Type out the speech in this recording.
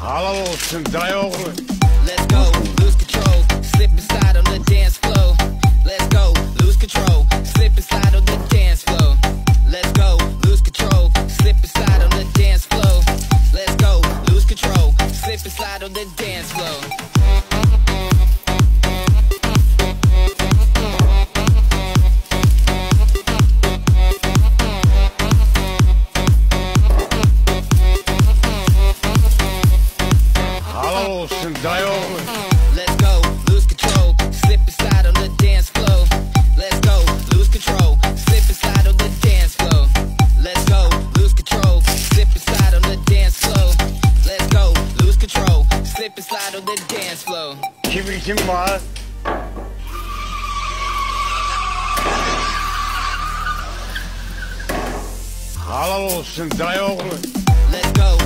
Halal olsun dayı oğlu. Let's go, lose control, slip and slide on the dance floor. Let's go, lose control, slip and slide on the dance floor. Let's go, lose control, slip and slide on the dance floor. Let's go, lose control, slip and slide on the dance floor. Halal olsun dayı. Let's go, lose control, slip and slide on the dance floor. Let's go, lose control, slip and slide on the dance floor. Let's go, lose control, slip and slide on the dance floor. Let's go, lose control, slip and slide on the dance floor. Kibritim var. Halal olsun dayı oğlu. Let's go,